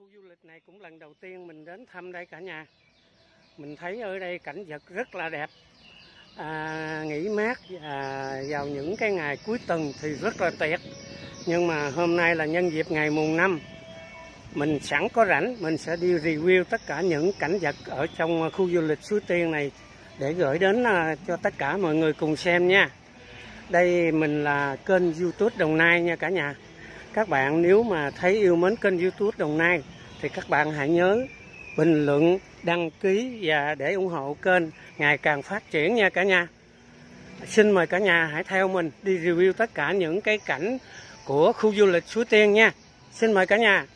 khu du lịch này cũng lần đầu tiên mình đến thăm đây cả nhà. Mình thấy ở đây cảnh vật rất là đẹp. À, nghỉ mát à, vào những cái ngày cuối tuần thì rất là tuyệt. Nhưng mà hôm nay là nhân dịp ngày mùng năm, mình sẵn có rảnh mình sẽ đi review tất cả những cảnh vật ở trong khu du lịch Suối Tiên này để gửi đến à, cho tất cả mọi người cùng xem nha. Đây mình là kênh YouTube Đồng Nai nha cả nhà. Các bạn nếu mà thấy yêu mến kênh YouTube Đồng Nai thì các bạn hãy nhớ bình luận, đăng ký và để ủng hộ kênh ngày càng phát triển nha cả nhà. Xin mời cả nhà hãy theo mình đi review tất cả những cái cảnh của khu du lịch Suối Tiên nha. Xin mời cả nhà.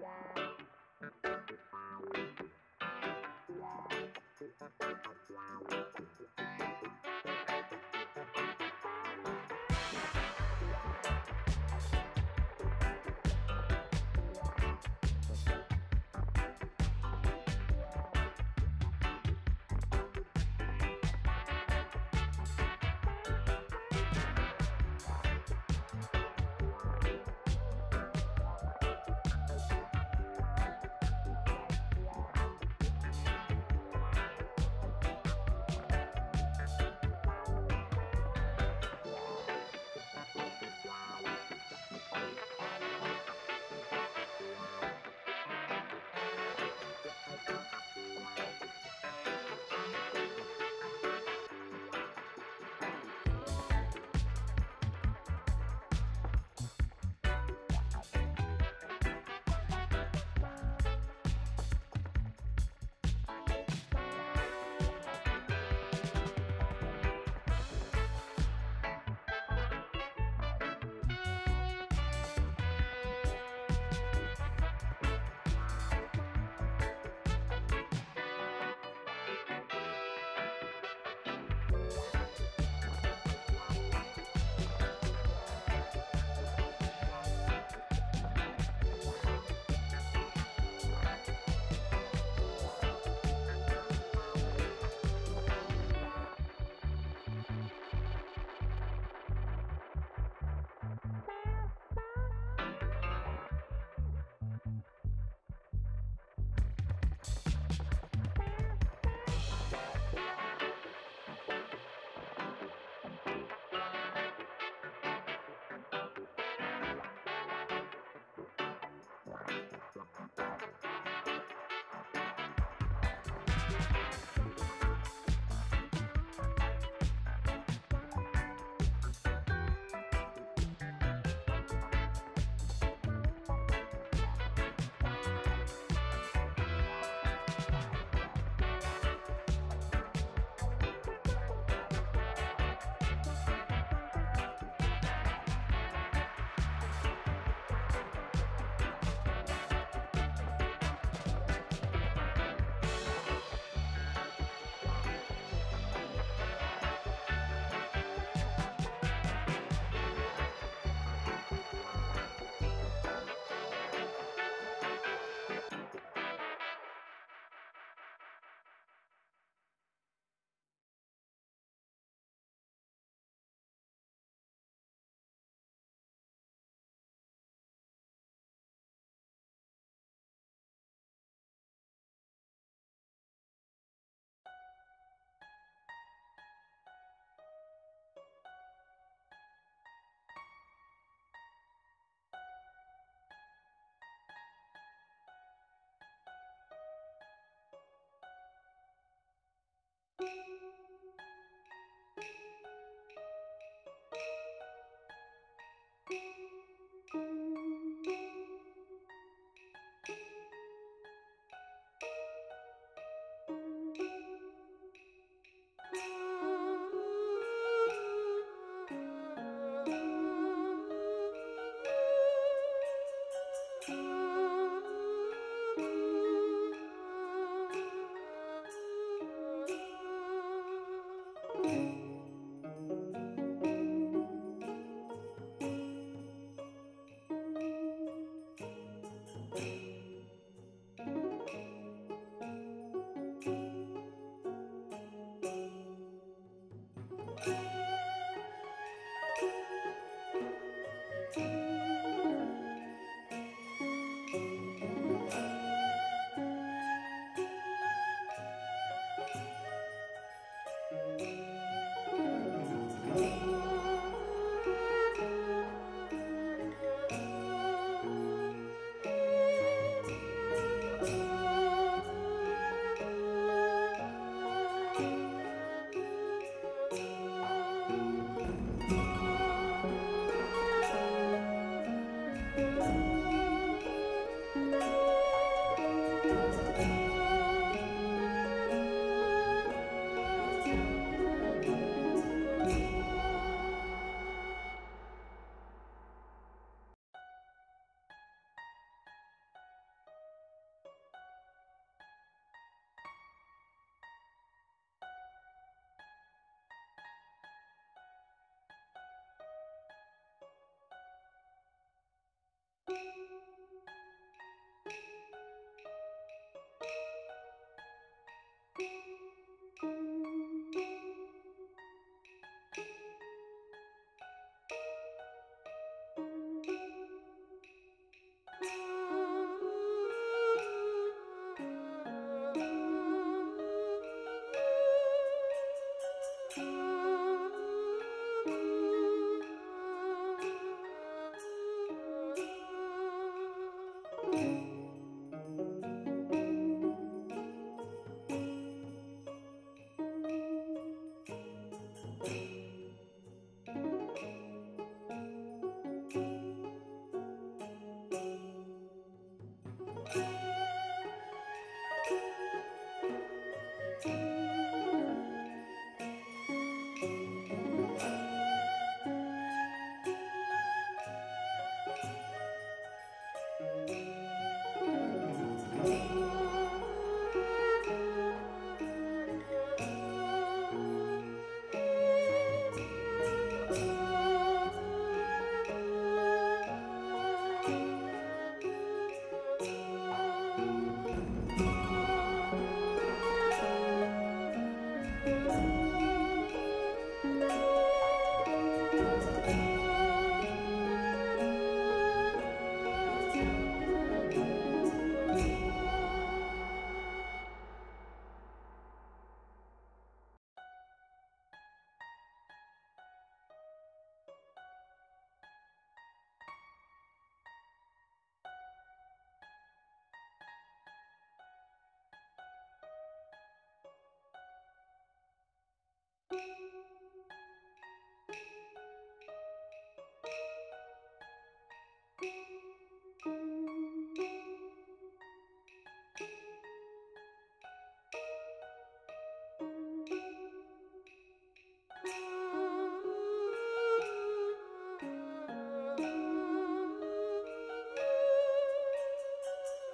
Wow.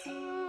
Yes.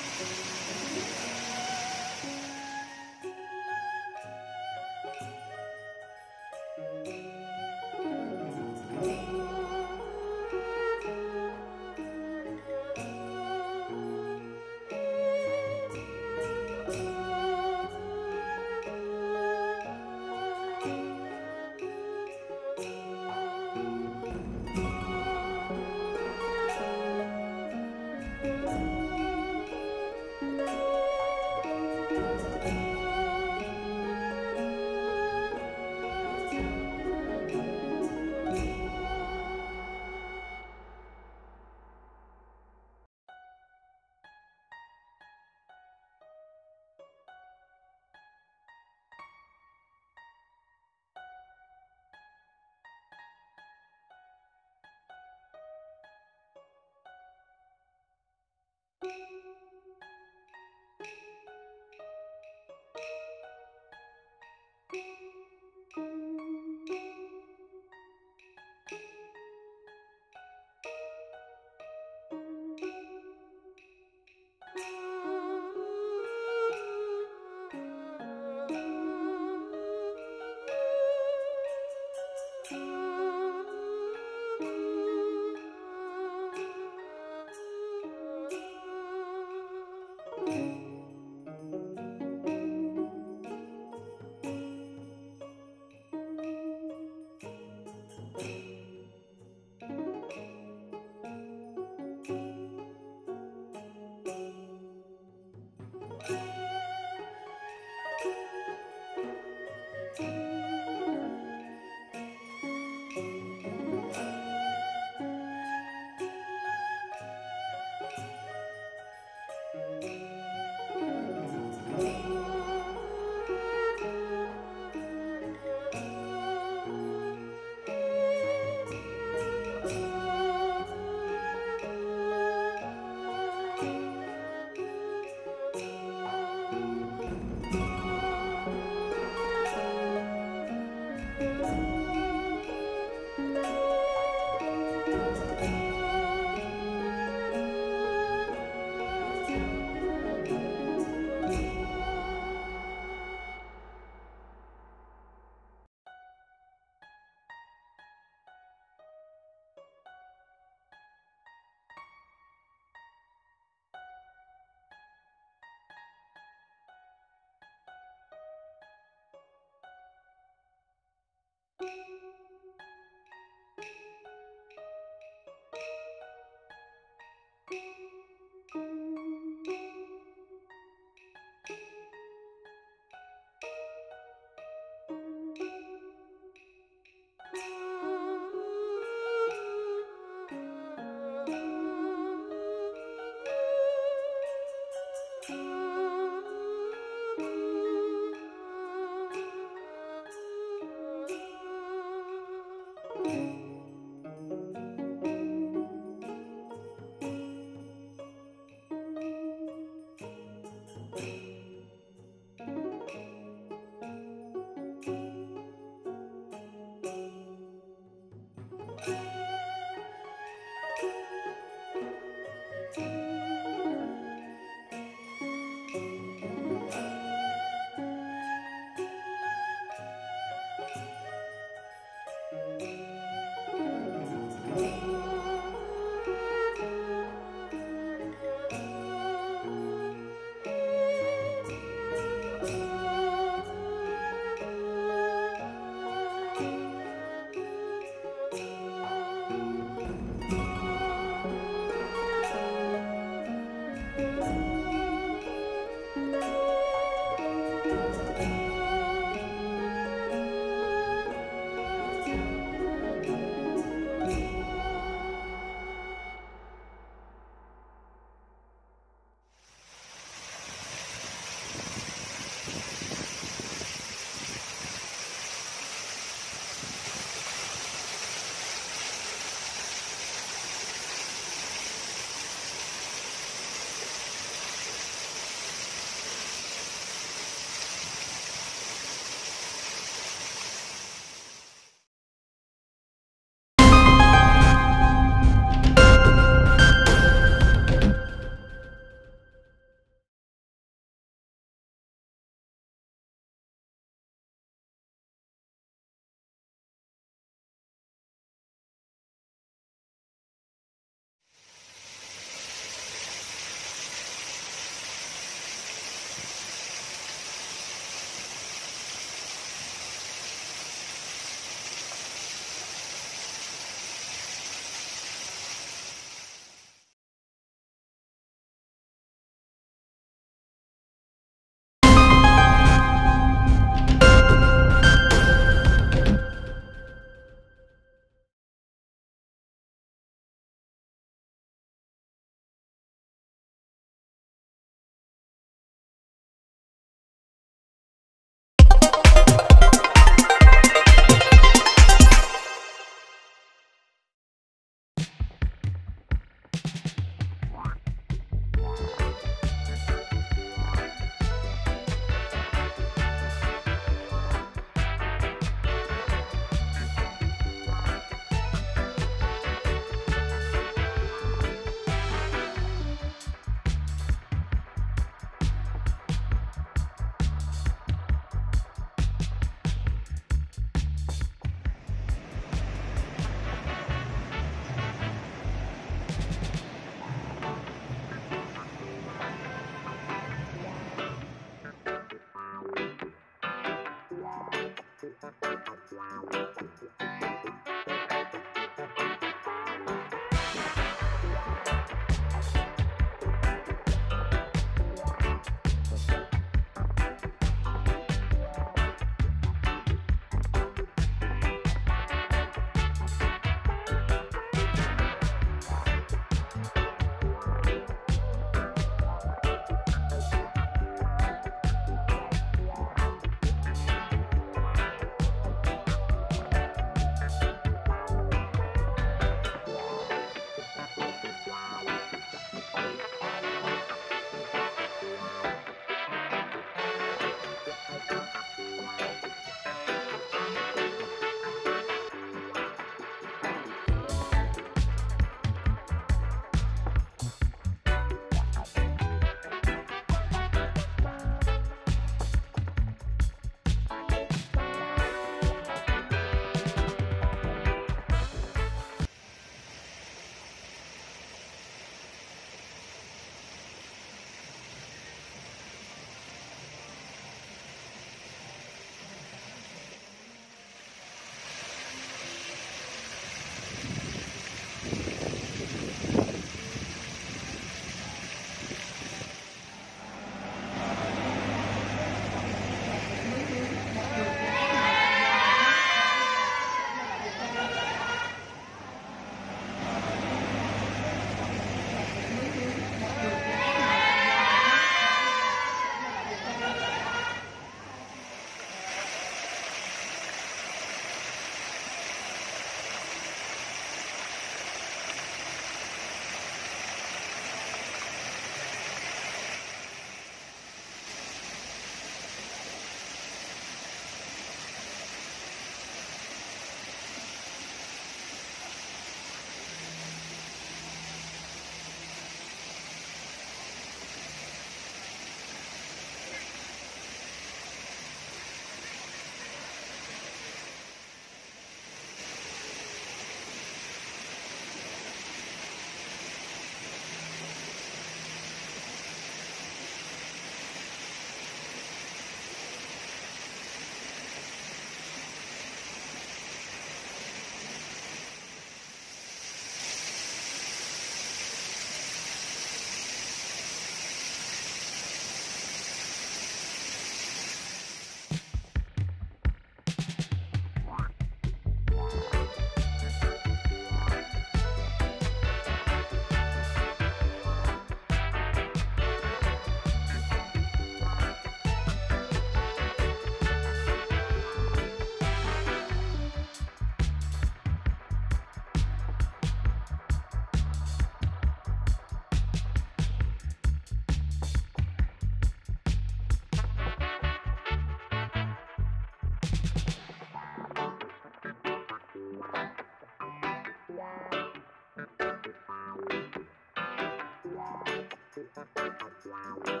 Wow.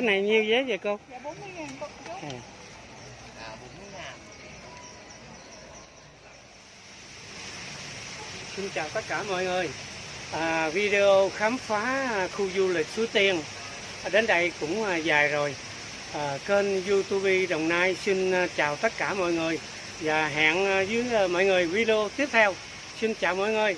Cái này nhiêu vé vậy cô Dạ 40 ngàn cô chú. à. 40 ngàn. Xin chào tất cả mọi người à, Video khám phá khu du lịch Suối Tiên à, Đến đây cũng à, dài rồi à, Kênh youtube Đồng Nai xin à, chào tất cả mọi người Và hẹn à, với à, mọi người video tiếp theo Xin chào mọi người